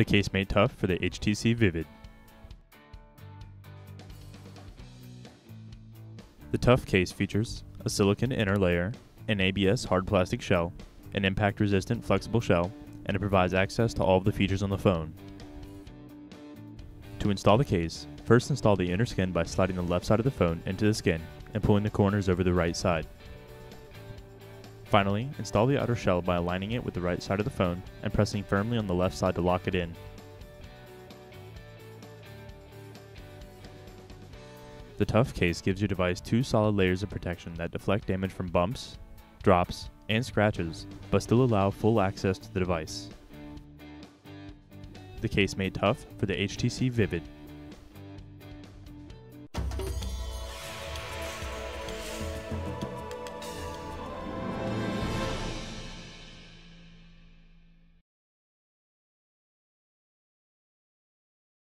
The Case-Mate tough for the HTC Vivid. The tough case features a silicon inner layer, an ABS hard plastic shell, an impact resistant flexible shell, and it provides access to all of the features on the phone. To install the case, first install the inner skin by sliding the left side of the phone into the skin and pulling the corners over the right side. Finally, install the outer shell by aligning it with the right side of the phone and pressing firmly on the left side to lock it in. The Tough case gives your device two solid layers of protection that deflect damage from bumps, drops, and scratches, but still allow full access to the device. The Case-Mate tough for the HTC Vivid